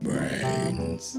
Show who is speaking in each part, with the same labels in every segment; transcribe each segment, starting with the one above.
Speaker 1: Brains.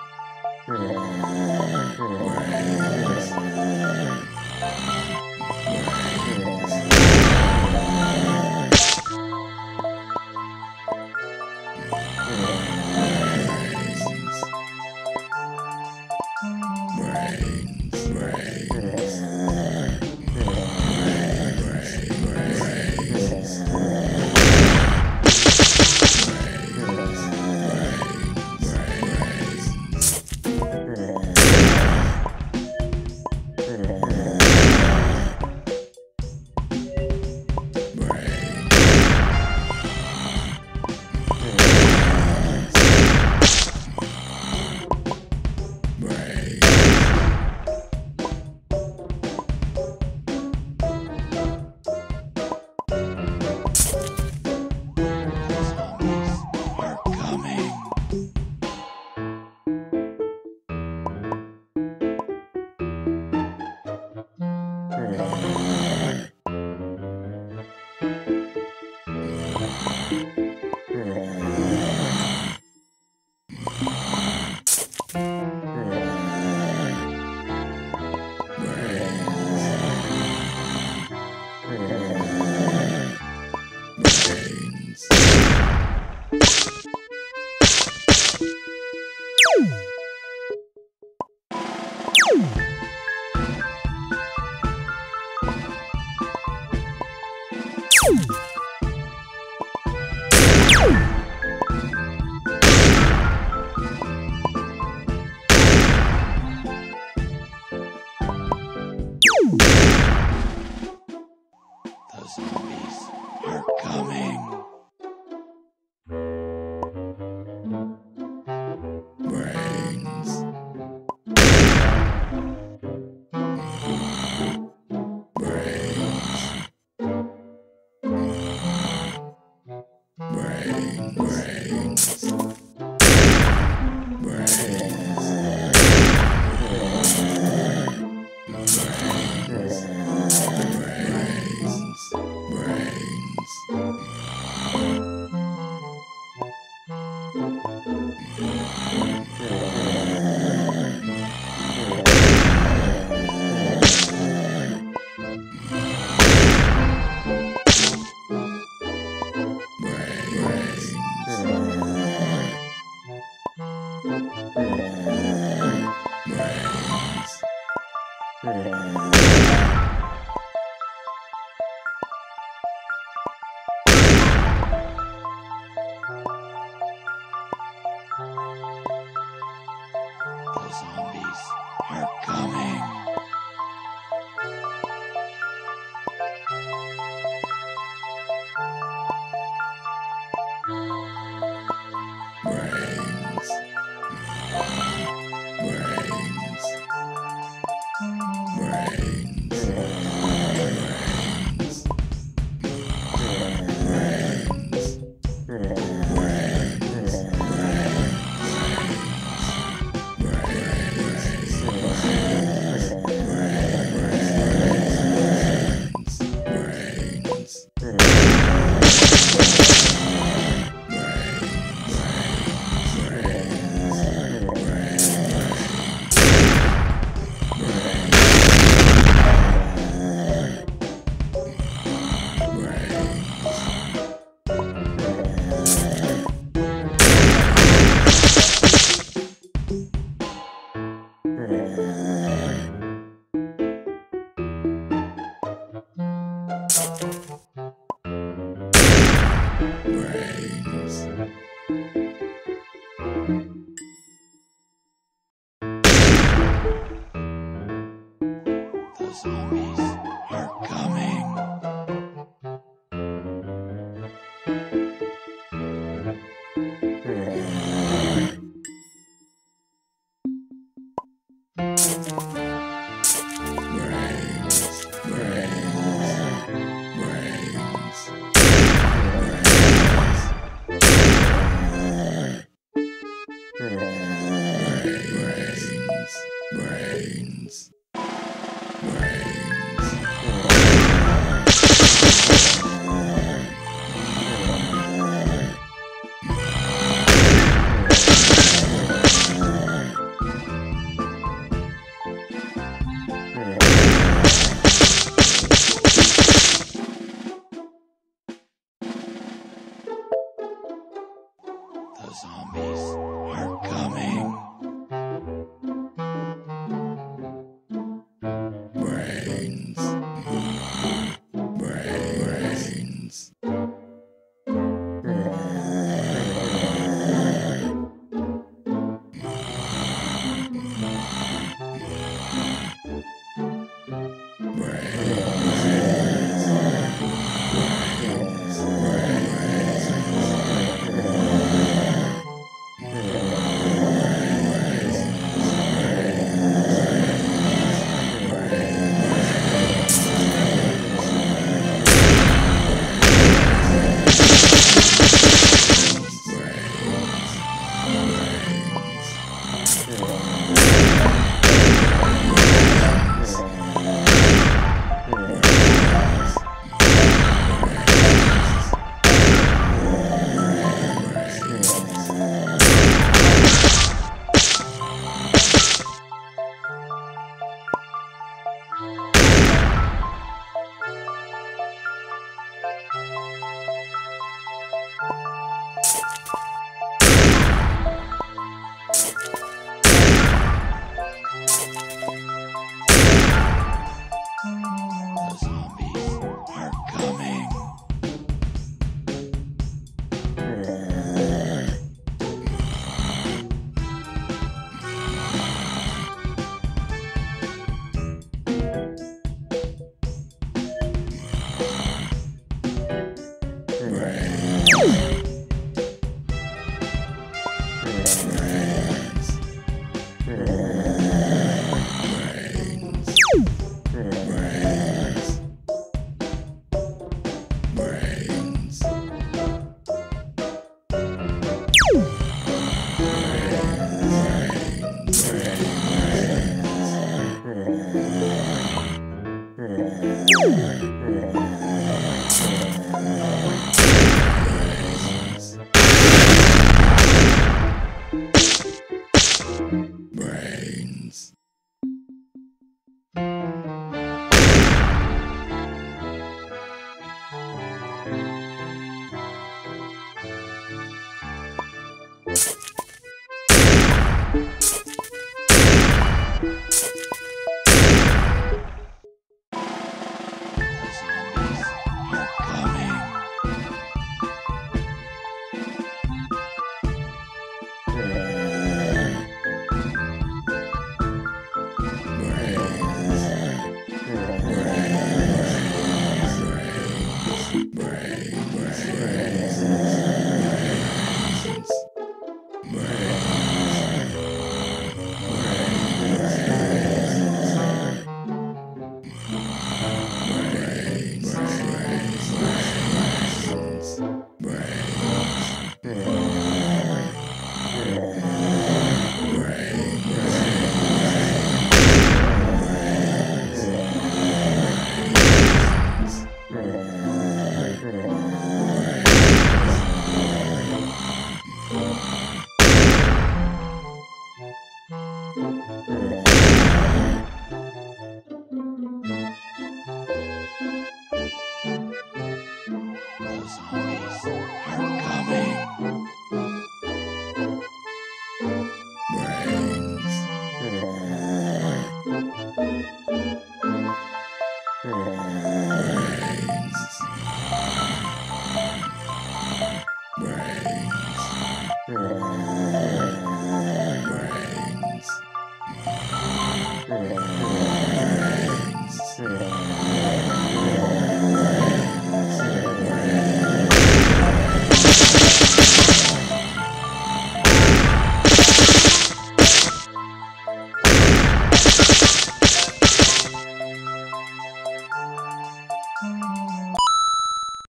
Speaker 1: The brains. The zombies are coming. Zombies are coming.